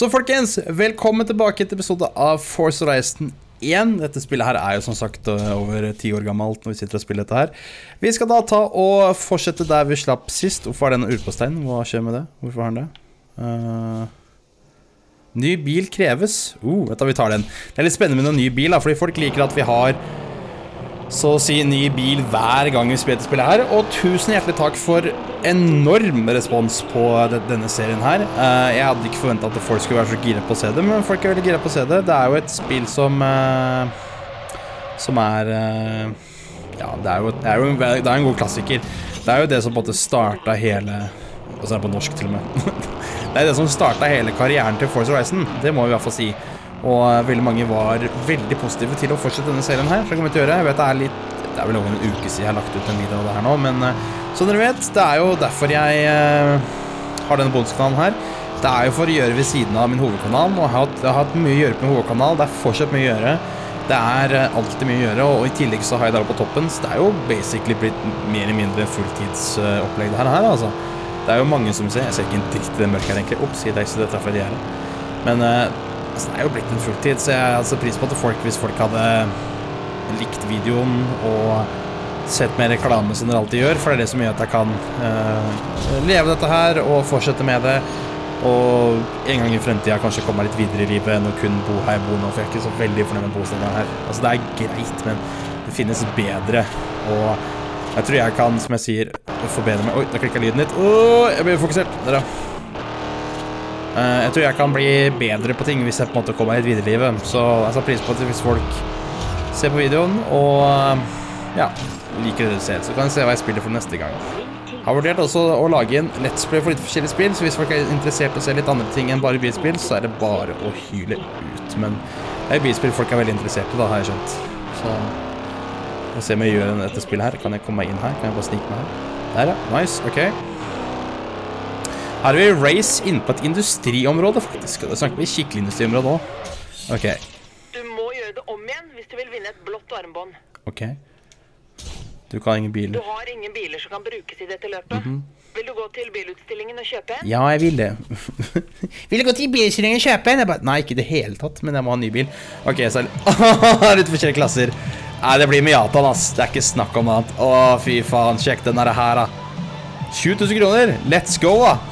Så folkens, velkommen tilbake til episode av Force Horizon 1. Dette spillet her er jo som sagt over ti år gammelt når vi sitter og spiller dette her. Vi skal da ta og fortsette der vi slapp sist. Hvorfor er det en urpåstein? Hva skjer med det? Hvorfor har den det? Uh, ny bil kreves. Uh, vet du, vi tar den. Det er litt spennende med noen ny bil, da, fordi folk liker at vi har så å si ny bil hver gang vi spiller spillet her. Og tusen hjertelig takk for enorm respons på denne serien her. Eh, jeg hadde ikke forventa at folk skulle være så gira på å se det, men folk er veldig gira på å se det. Det er jo et spill som eh, Som er eh, Ja, det er jo, det er jo en, det er en god klassiker. Det er jo det som på en måte starta hele Og så er det på norsk, til og med. det er det som starta hele karrieren til Force Horizon. Det må vi i hvert fall si. Og eh, veldig mange var veldig positive til å fortsette denne serien her. Så kommer vi til å gjøre. Jeg vet det er litt Det er vel over en uke siden jeg har lagt ut en video av det her nå, men uh, som dere vet, det er jo derfor jeg uh, har denne bonuskanalen her. Det er jo for å gjøre ved siden av min hovedkanal. Og jeg har, hatt, jeg har hatt mye å gjøre på min hovedkanal. Det er fortsatt mye å gjøre. Det er alltid mye å gjøre, og i tillegg så har jeg det på toppen, så det er jo basically blitt mer eller mindre fulltidsopplegg det her, altså. Det er jo mange som ser Jeg ser ikke en dritt i det mørket her, egentlig. Ops, i deg, så det traff jeg i Men Altså, det er jo blitt en fulltid, så jeg hadde pris på at folk, hvis folk hadde likt videoen og sett mer reklame som dere alltid gjør, for det er det som gjør at jeg kan uh, leve dette her og fortsette med det. Og en gang i fremtida kanskje komme meg litt videre i livet enn å kun bo her jeg bor nå, for jeg er ikke så veldig fornøyd med bostedet her. Altså, det er greit, men det finnes bedre. Og jeg tror jeg kan, som jeg sier, forbedre meg Oi, da klikka lyden litt. Oh, jeg blir fokusert. Der, ja. Uh, jeg tror jeg kan bli bedre på ting hvis jeg på en måte kommer litt videre i livet. Så jeg setter pris på at hvis folk ser på videoen og uh, ja, liker det du ser, så kan jeg se hva jeg spiller for neste gang. Jeg har vurdert også å lage en Let's Play for litt forskjellige spill, så hvis folk er interessert i å se litt andre ting enn bare bilspill, så er det bare å hyle ut. Men det er bilspill folk er veldig interessert i, da, har jeg skjønt. Så vi får se om jeg gjør dette spillet her. Kan jeg komme meg inn her? Kan jeg bare snike meg her? Der, ja. Nice. OK. Her er vi race inne på et industriområde, faktisk. Det snakker vi skikkelig industriområde òg. OK. Du må gjøre det om igjen hvis du vil vinne et blått armbånd. OK. Du kan ha ingen biler. Du har ingen biler som kan brukes i dette løpet. Mm -hmm. Vil du gå til bilutstillingen og kjøpe en? Ja, jeg vil det. vil du gå til bilutstillingen og kjøpe en? Jeg bare, nei, ikke i det hele tatt, men jeg må ha en ny bil. OK, så Litt forskjellige klasser. Nei, det blir Miatan, ass. Det er ikke snakk om annet. Å, fy faen. Sjekk den her, da. 20 000 kroner. Let's go, da.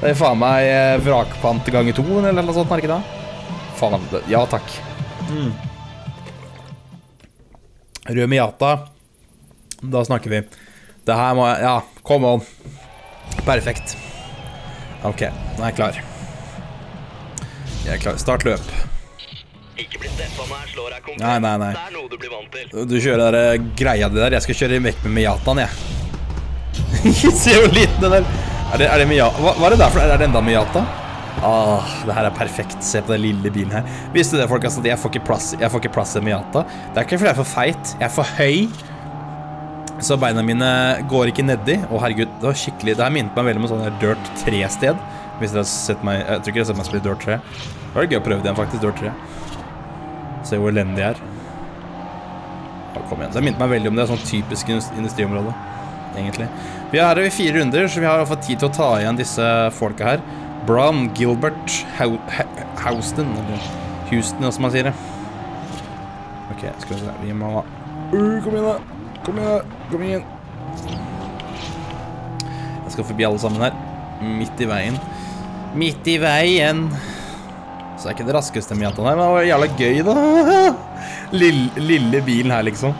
Det er faen meg eh, vrakpant ganger to, eller noe sånt, er det ikke det? Faen, ja takk. Mm. Rød Miata. Da snakker vi. Det her må jeg Ja, come on. Perfekt. OK, nå er jeg klar. Jeg er klar. Start løp. Ikke bli steppa når jeg slår deg, Nei, nei, nei. Det er noe du blir vant til. Du kjører der eh, greia di der. Jeg skal kjøre vekk med Miataen, jeg. Se hvor liten den er. Er det, er det Miata? Hva, hva, er det der for? Er det enda Miata? Åh, det her er perfekt. Se på den lille bilen her. Visste det, folk, altså, jeg får ikke plass, jeg får ikke plass i Miata. Det er ikke fordi jeg er for feit. Jeg er for høy. Så beina mine går ikke nedi. Å, herregud, det var skikkelig Det her minnet meg veldig om sånn Dirt 3-sted. Hvis dere har sett meg Jeg tror ikke dere har sett meg spille Dirt 3. Det var gøy å prøve det igjen, faktisk. Dirt 3. Se hvor elendig jeg er. Ja, kom igjen. Det minnet meg veldig om det. Sånn typisk industriområde egentlig. Vi er her i fire runder, så vi har fått tid til å ta igjen disse folka her. Brown, Gilbert, Houston, eller Houston, som man sier det. Ok, skal vi se, vi må... Uh, kom igjen da, kom igjen kom igjen. Jeg skal forbi alle sammen her. Midt i veien. Midt i veien. Så er ikke det raskeste Miataen her, men det var jævla gøy da. Lille, lille bilen her, liksom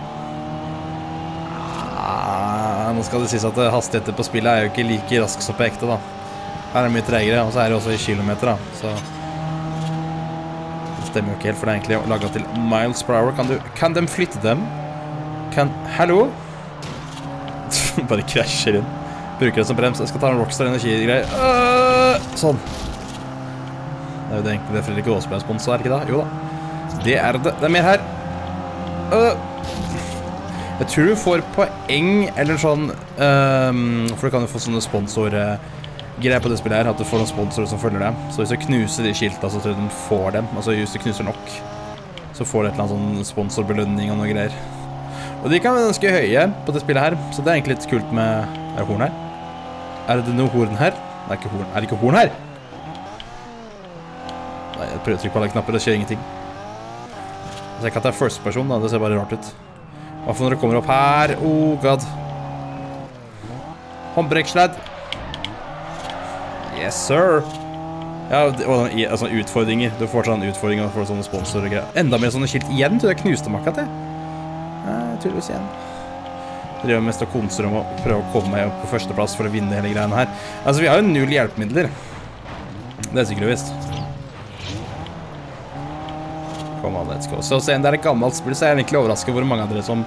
nå skal det sies at hastigheter på spillet er jo ikke like rask som på ekte, da. Her er det mye tregere, og så er det også i kilometer, da. Så det stemmer jo ikke helt, for det er egentlig laga til miles per hour. Kan du Kan de flytte dem? Kan Hallo? Bare krasjer inn. Bruker det som brems. Jeg skal ta en Rockstar energigreier. Uh, sånn. Det er jo det egentlig det Fredrik Aasberg er spons, er ikke det? Jo da. Det er det. Det er mer her. Uh. Jeg tror du får poeng eller sånn um, For du kan jo få sånne sponsorgreier på det spillet her. At du får noen sponsorer som følger deg. Så hvis du knuser de skilta, så tror jeg du får dem. Altså hvis du knuser nok, så får du et eller annet sånn sponsorbelønning og noe greier. Og de kan være ganske høye på det spillet her, så det er egentlig litt kult med Er det horn her? Er det noe horn her? Det er ikke horn. Er det ikke horn her? Nei, jeg prøver å trykke på alle knapper, det skjer ingenting. Jeg ser ikke at det er first person, da. Det ser bare rart ut. Hva for når det kommer opp her? Oh god. Håndbrekksledd. Yes, sir. Ja, det- og i- altså utfordringer. Du får sånne utfordringer for sånne sponsorer og greier. Enda mer sånne skilt igjen, tror jeg knuste makka til. Nei, tydeligvis igjen. driver mest og konser om å prøve å komme meg opp på førsteplass for å vinne hele greiene her. Altså, vi har jo null hjelpemidler. Det er sikkert visst. Come on, let's go. Så siden det er et gammelt spill, så er jeg egentlig overrasket hvor mange av dere som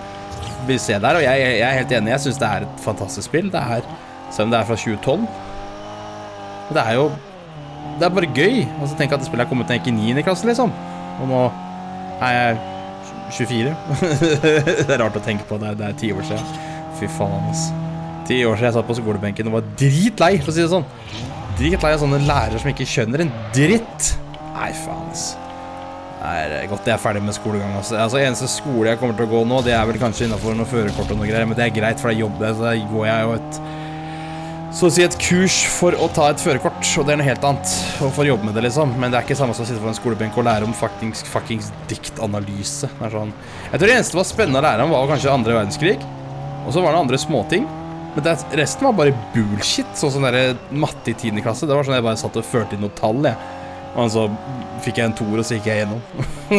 vil se det her. Og jeg, jeg er helt enig, jeg synes det er et fantastisk spill. Det er, selv om det er fra 2012. Det er jo Det er bare gøy. Altså, tenk at det spillet er kommet da jeg gikk i 9. klasse, liksom. Og nå er jeg 24. det er rart å tenke på. Det er, det er ti år siden. Fy faen, ass. Ti år siden jeg satt på skolebenken og var dritlei, for å si det sånn. Dritlei av sånne lærere som ikke skjønner en dritt. Nei, faen, ass. Er godt jeg er ferdig med skolegang. Altså. altså Eneste skole jeg kommer til å gå nå, det er vel kanskje innafor noe førerkort og noe greier, men det er greit, for det er jobb, så da går jeg jo et så å si et kurs for å ta et førerkort, og det er noe helt annet. Og for å jobbe med det, liksom. Men det er ikke samme som å sitte på en skolebenk og lære om fuckings, fuckings diktanalyse. Det er sånn Jeg tror det eneste som var spennende å lære om, var kanskje andre verdenskrig. Og så var det andre småting. Men det, resten var bare bullshit. Sånn som der matte i 10. klasse. Det var sånn jeg bare satt og førte inn noen tall, jeg. Og så fikk jeg en toer, og så gikk jeg gjennom.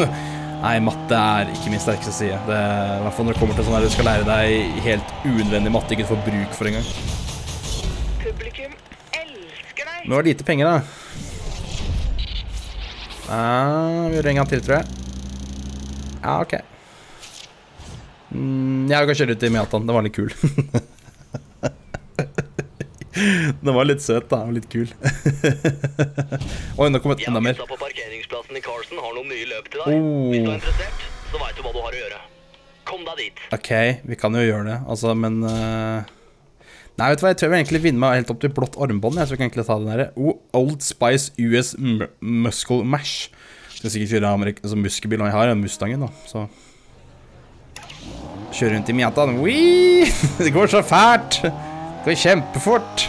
Nei, matte er ikke min sterkeste side. Det, I hvert fall når det kommer til sånn her du skal lære deg helt unødvendig matte ikke du får bruk for engang. Publikum elsker deg. Nå er det lite penger, da. Ah, vi gjør det en gang til, tror jeg. Ja, OK. Mm, jeg kan kjøre ut i Meatan. Den var litt kul. Den var litt søt, da. Og litt kul. Oi, nå kom et enda mer. gutta på parkeringsplassen i Carson har noen nye løp til deg. Hvis du er interessert, så veit du hva du har å gjøre. Kom deg dit. OK, vi kan jo gjøre det, altså, men Uh... Nei, vet du hva, jeg tror jeg vil egentlig vinne meg helt opp til blått armbånd. Jeg, så vi kan egentlig ta den der. oh, Old Spice US M Muscle Mash. Skal sikkert kjøre amerik altså, muskelbil, og jeg har en Mustangen, da, så Kjøre rundt i Miataen. Wii! Det går så fælt! Det går kjempefort.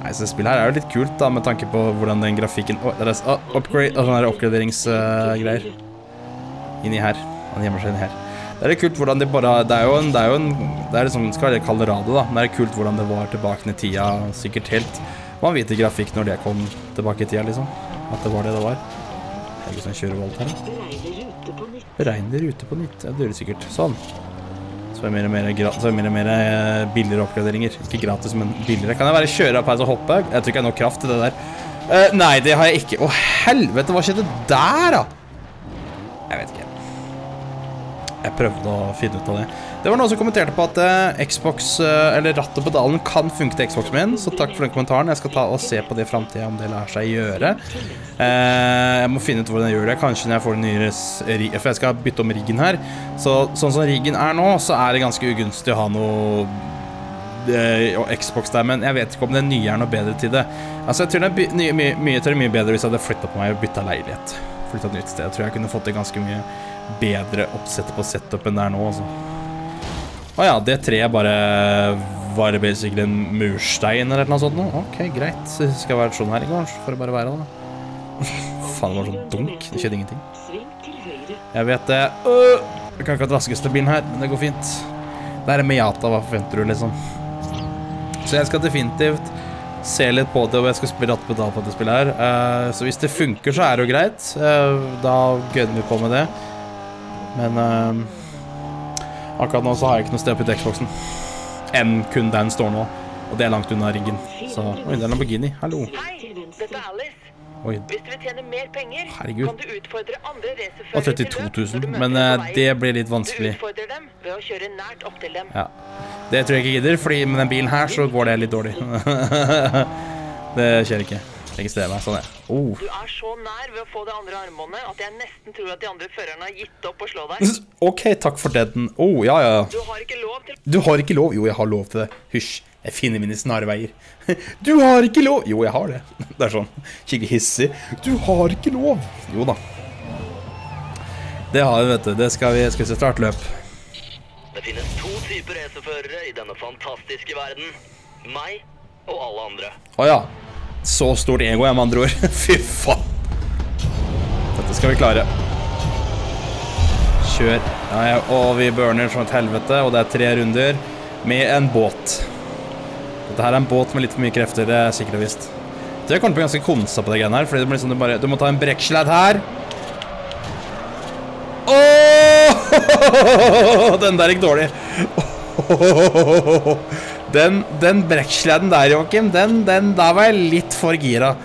Nei, så spillet her er jo litt kult, da, med tanke på hvordan den grafikken Å, det er ah, upgrade, og sånne oppgraderingsgreier. oppgraderingsgreier. inni her. Han gjemmer seg inni her. Det er litt kult hvordan de bare Det er jo en Det er jo en Det er liksom Skal være Colorado, da. Men det er kult hvordan det var tilbake i tida. Sikkert helt vanvittig grafikk når det kom tilbake i tida, liksom. At det var det det var. Det er ikke sånn kjørevolt her. Beregner rute på nytt. Ja, det gjør det sikkert. Sånn. Så er det mer og mer, er mer, og mer eh, billigere oppgraderinger. Ikke gratis, men billigere. Kan jeg bare kjøre opp her og hoppe? Jeg tror ikke jeg har nok kraft til det der. Eh, nei, det har jeg ikke. Å, helvete, hva skjedde der, da? Jeg vet ikke. Jeg prøvde å finne ut av det. Det var noen som kommenterte på at eh, Xbox, eh, eller ratt og pedalen, kan funke til Xboxen min, så takk for den kommentaren. Jeg skal ta og se på det i framtida, om det lar seg gjøre. Eh, jeg må finne ut hvordan jeg gjør det. Kanskje når jeg får den nye For jeg skal bytte om riggen her. Så sånn som riggen er nå, så er det ganske ugunstig å ha noe og Xbox der, men jeg vet ikke om den nye er noe bedre til det. Altså, jeg tror den er mye, mye, er mye bedre hvis jeg hadde flytta på meg og bytta leilighet. Flytta et nytt sted. Jeg tror jeg kunne fått det ganske mye bedre oppsettet på setupen der nå, altså. Å ja, det treet bare var det basically en murstein eller noe sånt nå? Ok, greit. Så skal være sånn her i går, får det bare være da. Faen, det var sånn dunk. Det skjedde ingenting. Jeg vet det. Øh, jeg kan ikke ha den raskeste bilen her, men det går fint. Det er Miata, hva forventer du, liksom? Så jeg skal definitivt se litt på det, og jeg skal spille rattpedal på dette spillet her. Eh, så hvis det funker, så er det jo greit. Eh, da gønner vi på med det. Men eh, akkurat nå så har jeg ikke noe sted å putte Xboxen. Enn kun den står nå. Og det er langt unna riggen. Så Oi, det er Lamborghini. Hallo. Oi. Hvis du vil tjene mer penger, Herregud. kan du utfordre andre racerførere 32 når du 000. møter Men eh, det blir litt vanskelig. Du utfordrer dem ved å kjøre nært opp til dem. Ja. Det tror jeg ikke gidder, fordi med den bilen her så går det litt dårlig. det skjer ikke. Registrer meg. Sånn, ja. Oh. Du er så nær ved å få det andre armbåndet at jeg nesten tror at de andre førerne har gitt opp å slå deg. OK, takk for deaden. Oh, ja, ja. Du har ikke lov til Du har ikke lov. Jo, jeg har lov til det. Hysj. Jeg finner mine snarveier. Du har ikke lov. Jo, jeg har det. Det er sånn skikkelig hissig. Du har ikke lov. Jo da. Det har vi, vet du. Det skal vi, skal vi se startløp. Det finnes to typer racerførere i denne fantastiske verden. Meg og alle andre. Å ja. Så stort ego, jeg, med andre ord. Fy faen. Dette skal vi klare. Kjør. Ja, ja, og vi burner som et helvete, og det er tre runder med en båt. Dette her er en båt med litt for mye krefter, det er sikkert og visst. Det kommer til å bli ganske konsa på det greiene her, fordi det blir sånn du bare Du må ta en brekksledd her. Åh! Den der gikk dårlig. Den, den brekksledden der, Joakim, den, den Der var jeg litt for gira.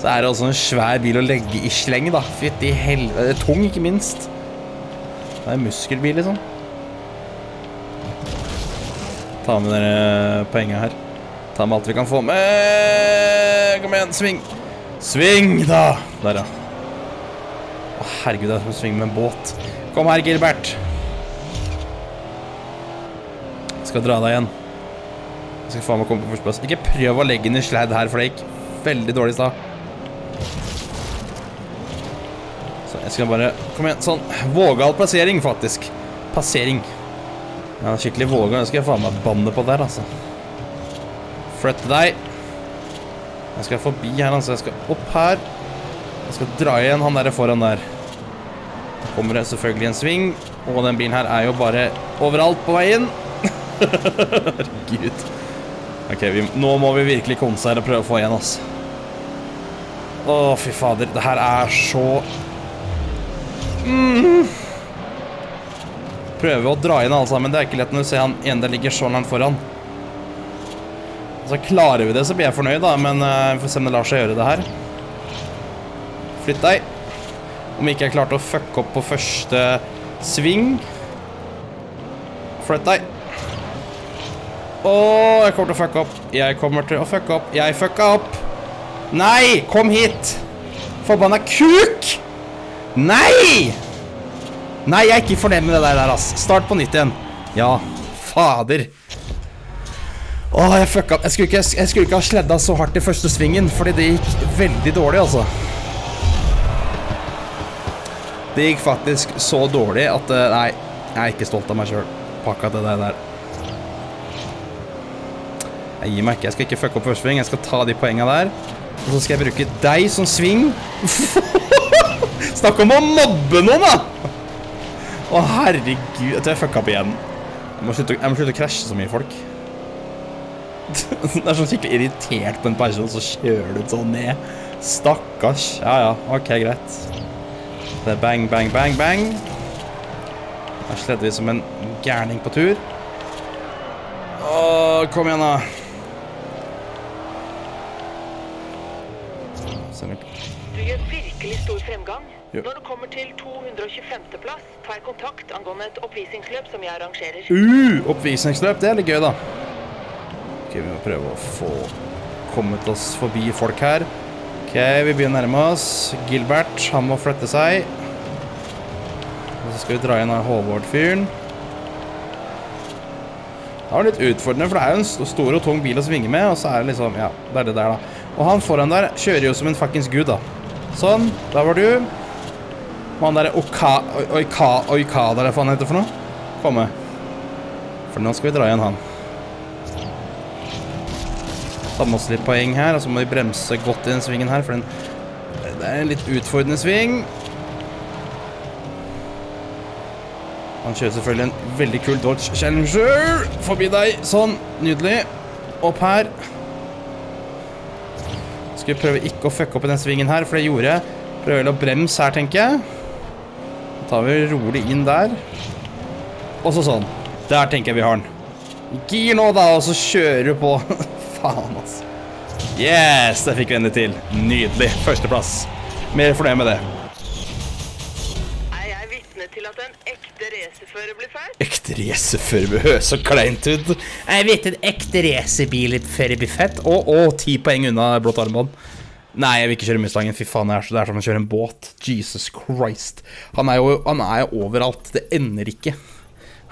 Så er det også en svær bil å legge i sleng, da. Fytti helvete. Tung, ikke minst. Det er en muskelbil, liksom. Ta med dere poenget her. Ta med alt vi kan få med. Kom igjen, sving. Sving, da! Der, ja. Å, herregud, jeg å svinge med en båt. Kom her, Gilbert. Jeg skal dra deg igjen. Jeg skal faen meg komme på førsteplass. Ikke prøv å legge inn i sladd her, for det gikk veldig dårlig i stad. Så jeg skal bare Kom igjen, sånn. Vågal plassering, faktisk. Passering. Ja, skikkelig våga. Jeg skal faen meg banne på der, altså. Flytte deg. Jeg skal forbi her, altså. Jeg skal opp her. Jeg skal dra igjen han der foran der. Da kommer det selvfølgelig en sving, og den bilen her er jo bare overalt på veien. Herregud. Ok, vi, nå må vi virkelig konse her og prøve å få igjen, ass. Å, fy fader. Det her er så mm. Prøve å dra inn alle sammen. Det er ikke lett når du ser han ene ligger så langt foran. Så klarer vi det, så blir jeg fornøyd, da. Men uh, vi får se om det lar seg gjøre det her. Flytt deg. Om ikke jeg klarte å fucke opp på første sving. Flytt deg. Å, jeg kommer til å fucke opp. Jeg kommer til å fucke opp. Jeg fucka opp. Nei, kom hit. Forbanna kuk. Nei! Nei, jeg er ikke fornøyd med det der, ass. Start på nytt igjen. Ja, fader. Åh, jeg fucka opp. Jeg skulle, ikke, ha sledda så hardt i første svingen, fordi det gikk veldig dårlig, altså. Det gikk faktisk så dårlig at eh, Nei, jeg er ikke stolt av meg sjøl. Pakka det der. Jeg gir meg ikke. Jeg skal ikke fucke opp første sving. Jeg skal ta de poenga der. Og så skal jeg bruke deg som sving. Snakk om å mobbe noen, da! Å, herregud. Jeg tror jeg fucka opp igjen. Jeg må slutte, jeg må slutte å krasje så mye folk. Det er sånn skikkelig irritert på en person, så kjører du sånn ned. Stakkars. Ja, ja. Ok, greit. Det er bang, bang, bang, bang. Her sledder vi som en gærning på tur. Å, kom igjen da. Sender. Du gjør virkelig stor fremgang. Ja. Når du kommer til 225. plass, tar jeg kontakt angående et oppvisningsløp som jeg arrangerer. Uh, oppvisningsløp, det er litt gøy da. Ok, vi må prøve å få kommet oss forbi folk her. Ok, vi begynner å nærme oss. Gilbert, han må flytte seg. Og så skal vi dra inn av Håvard-fyren. Det var litt utfordrende, for det er jo en stor og tung bil å svinge med, og så er det liksom, ja, det er det der da. Og han foran der kjører jo som en fuckings gud da. Sånn, der var du. Og han der Oka, Oika, Oikada, eller hva han heter for noe. Komme. For nå skal vi dra igjen han. Ta med oss litt poeng her, og så må vi bremse godt i den svingen her, for den, det er en litt utfordrende sving. Han kjører selvfølgelig en veldig kul Dodge Challenger forbi deg. Sånn, nydelig. Opp her. Skal vi prøve ikke å fucke opp i den svingen her, for det gjorde jeg. Prøver å bremse her, tenker jeg. Da tar vi rolig inn der. Og så sånn. Der tenker jeg vi har den. Gir nå da, og så kjører du på. Faen, altså. Yes, det fikk vi endelig til. Nydelig. Førsteplass. Mer fornøyd med det. Racerfører blir feit? Ekte racerfører høres så kleint ut. Jeg vet en ekte racerbil før det blir fett. Å, å, ti poeng unna blått armbånd. Nei, jeg vil ikke kjøre Mustangen. Fy faen, det er, så, det er som å kjøre en båt. Jesus Christ. Han er jo han er overalt. Det ender ikke.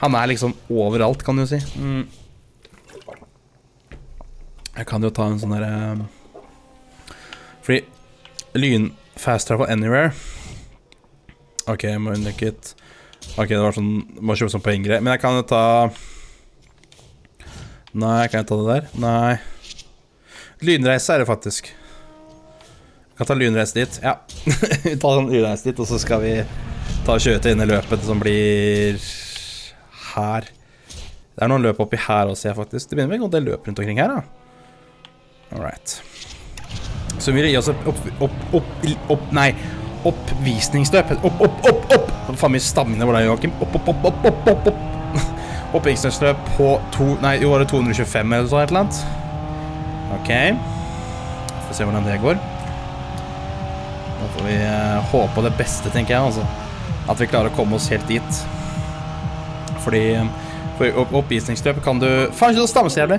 Han er liksom overalt, kan du si. Mm. Jeg kan jo ta en sånn derre Fordi lyn Fast travel anywhere. OK, jeg må unndekke it. Ok, det var sånn Må kjøpe sånn poenggreie. Men jeg kan jo ta Nei, kan jeg ta det der? Nei. Lynreise er det faktisk. Jeg Kan ta lynreise dit. Ja. vi tar sånn lynreise dit, og så skal vi ta og kjøre til inn i løpet som blir her. Det er noen løp oppi her også, jeg faktisk. Det begynner med en god del løp rundt omkring her, da. All right. Så vi gir gi oss opp, opp, opp, opp Nei, oppvisningsløp. Opp, opp, opp, opp! Faen mye stammende var det, Joakim? Opp, opp, opp, opp, opp, opp, opp. Oppvisningsløp på to Nei, jo, var det 225 eller sånn et eller annet? OK. Får se hvordan det går. Da får vi uh, håpe det beste, tenker jeg, altså. At vi klarer å komme oss helt dit. Fordi for opp oppvisningsløp kan du Faen, ikke så jævlig!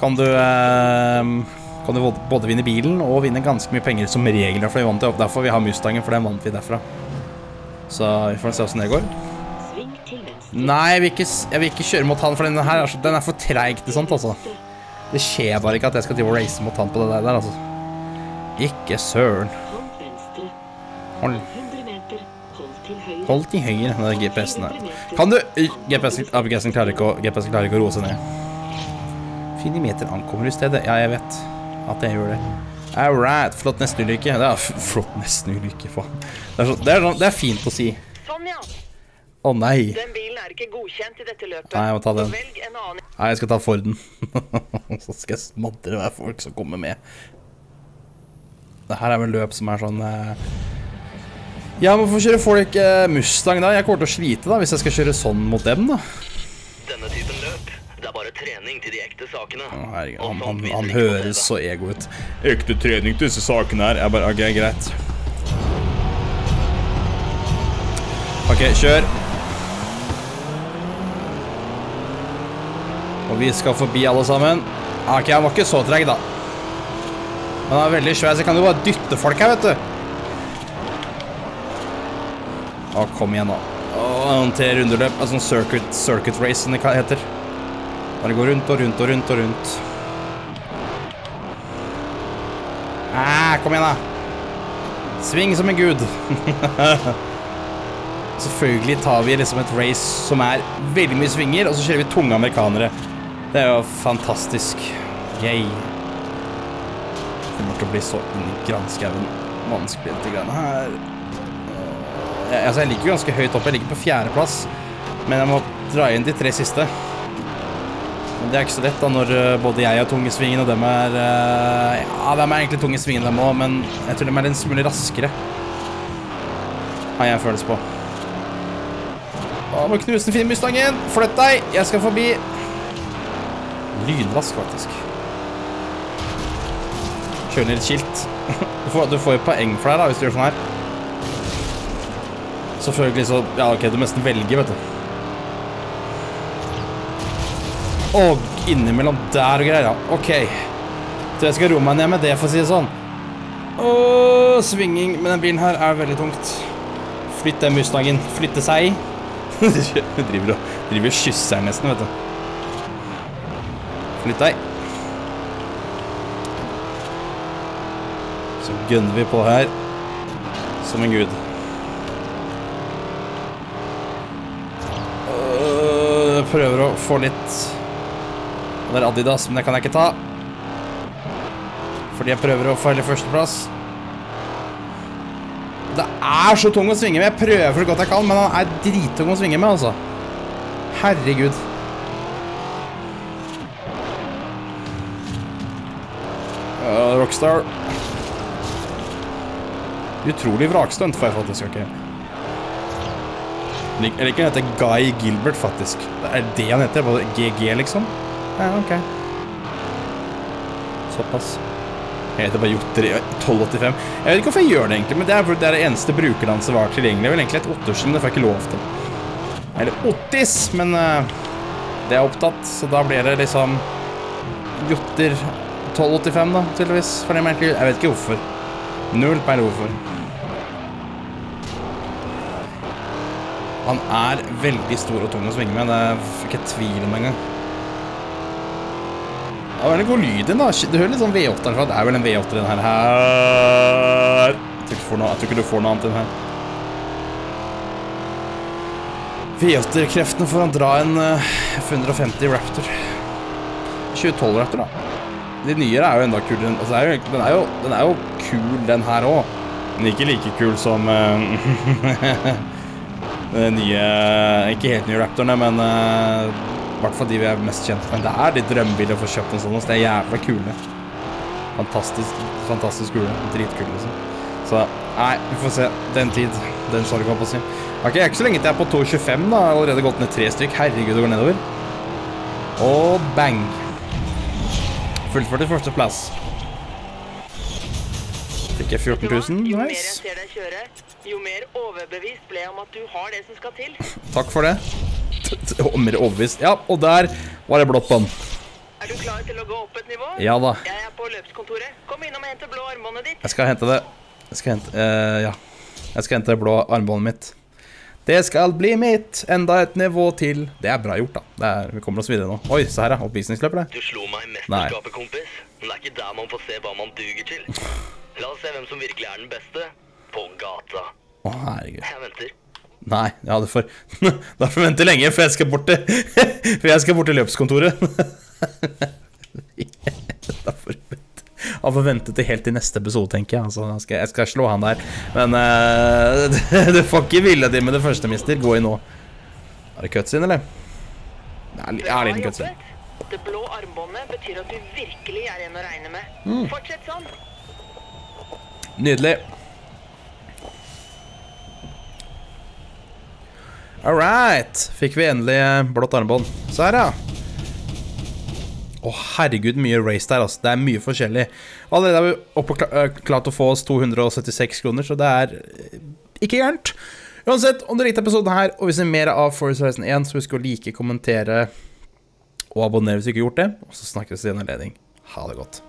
Kan du eh, Kan du både- vinne bilen og vinne ganske mye penger som regel. Derfor. Vi vant det. Derfor vi har Mustangen, for den vant vi derfra. Så vi får se åssen det går. Til. Nei, jeg vil ikke, jeg vil ikke kjøre mot han, for den her er, den er for treig til sånt, altså. Det skjer bare ikke at jeg skal drive og race mot han på det der, altså. Ikke søren. Hold. Hold, 100 meter. Hold til høyre. Det til der GPS-en her. Kan du GPS-en GPS klarer, ikke å- GPS klarer ikke å roe seg ned. 4 meter ankommer i stedet. Ja, jeg vet at jeg gjør det. All right, flott nestenulykke. Det er flott nestenulykke, faen. Det er, så, det, er, sånn- det er fint å si. Sånn, ja. Å nei. Den bilen er ikke godkjent i dette løpet. Nei, jeg må ta den. Velg en annen. Nei, jeg skal ta Forden. så skal jeg smadre hver folk som kommer med. Det her er vel løp som er sånn eh... Ja, men hvorfor kjører folk eh, Mustang da? Jeg kommer til å slite da, hvis jeg skal kjøre sånn mot dem da. Denne typen trening til de ekte sakene. Å, herregud, han, han, han høres så ego ut. Økte trening til disse sakene her. Jeg bare, ok, greit. Ok, kjør. Og vi skal forbi alle sammen. Ok, han var ikke så treg da. Han er veldig svær, så jeg kan jo bare dytte folk her, vet du. Å, kom igjen da. Å, tre rundeløp, altså circuit, circuit race som det heter. Bare gå rundt og rundt og rundt og rundt. Ah, kom igjen da. Sving som en gud. Selvfølgelig tar vi liksom et race som er veldig mye svinger, og så kjører vi tunge amerikanere. Det er jo fantastisk. Yay. Det kommer til å bli så inn i granskauen. Vanskelig dette greiene her. Jeg, altså, jeg ligger ganske høyt oppe. Jeg ligger på fjerdeplass. Men jeg må dra inn de tre siste. Det er ikke så lett da når eh, både jeg er tung i svingen, og dem er eh, Ja, dem er egentlig tung i svingen, dem òg, men jeg tror dem er en smule raskere. Har jeg en følelse på. Da må knuse den fine Mustangen! Flytt deg! Jeg skal forbi. Lynrask, faktisk. Kjør ned litt skilt. Du får, du får jo poeng for deg da, hvis du gjør sånn her. Selvfølgelig så Ja, OK, du nesten velger, vet du. Og innimellom der og greier, ja. OK. Så jeg skal roe meg ned med det, for å si det sånn. Åh, svinging med den bilen her er veldig tungt. Flytt den Mustangen. Flytte seg. Hun driver og, driver kysser her nesten, vet du. Flytt deg. Så gønner vi på her. Som en gud. Prøver å få litt Og det er Adidas, men det kan jeg ikke ta. Fordi jeg prøver å falle i førsteplass. Det er så tung å svinge med. Jeg prøver så godt jeg kan, men han er drittung å svinge med, altså. Herregud. Uh, Rockstar. Utrolig vrakstunt får jeg faktisk ikke. Jeg liker han heter Guy Gilbert, faktisk. Det Er det han heter? Bare GG, liksom? Ja, ok. Såpass. Jeg heter bare Jotter 1285. Jeg vet ikke hvorfor jeg gjør det, egentlig, men det er det er det eneste brukernavnet som var tilgjengelig. Jeg vil egentlig et Ottersen, det får jeg ikke lov til. Eller Ottis, men uh, det er opptatt, så da blir det liksom Jotter 1285, da, tydeligvis. For det merker. Jeg vet ikke hvorfor. Null peiling hvorfor. Han er veldig stor og tung å svinge med, det er ikke tvil om engang. Det var en god lyd i da. Du hører litt sånn V8 herfra. Det er vel en V8 den her. Jeg tror jeg tror ikke du får noe annet enn her. V8-kreftene får å dra en eh, F150 Raptor. 2012 Raptor, da. De nyere er jo enda kulere. Altså, er den, er jo, den er jo kul, den her òg. Men ikke like kul som eh, den nye Ikke helt nye Raptorene, men eh, i hvert fall de vi er mest kjent med. Det er litt drømmebil å få kjøpt en sånn. hos. Det er jævla kule. Fantastisk, fantastisk kule. Dritkule, liksom. Så nei, vi får se. Den tid. Den sorg, holdt på å si. Ok, jeg er ikke så lenge til jeg er på 2,25, da. Jeg har allerede gått ned tre stykk. Herregud, det går nedover. Og bang. Fullført til førsteplass. Fikk jeg 14 000. Jo mer jeg Nice. ser deg kjøre, jo mer overbevist ble jeg om at du har det som skal til. Takk for det. Mer overbevist. Ja, og der var det blått bånd. Er du klar til å gå opp et nivå? Ja da. Jeg er på løpskontoret. Kom innom og hente blå armbåndet ditt. Jeg skal hente det. Jeg skal hente uh, Ja. Jeg skal hente det blå armbåndet mitt. Det skal bli mitt. Enda et nivå til. Det er bra gjort, da. Det er, vi kommer oss videre nå. Oi, se her, ja. Oppvisningsløper, det. Du slo meg i mesterskapet, kompis. Men det er ikke der man får se hva man duger til. La oss se hvem som virkelig er den beste. På gata. Å, herregud. Jeg venter. Nei, ja, du får Da får vi vente lenge, for jeg skal bort til For jeg skal bort til løpskontoret. Da får du vente. Han får vente til helt til neste episode, tenker jeg. Altså, jeg, skal, jeg skal slå han der. Men uh, du får ikke ville det med det første, mister. Gå i nå. Er det cutscene, eller? Det er, er liten cuts jobbet. Det blå armbåndet betyr at du virkelig er en å regne med. Mm. Fortsett sånn. Nydelig. All right. Fikk vi endelig eh, blått armbånd. Så her, ja. Å, herregud, mye race der, altså. Det er mye forskjellig. Allerede har vi oppe kla øh, klart å få oss 276 kroner, så det er øh, ikke gærent. Uansett, om du likte episoden her, og vil se mer av Forest Horizon 1, så husk å like, kommentere og abonnere hvis du ikke har gjort det. Og så snakkes vi i en anledning. Ha det godt.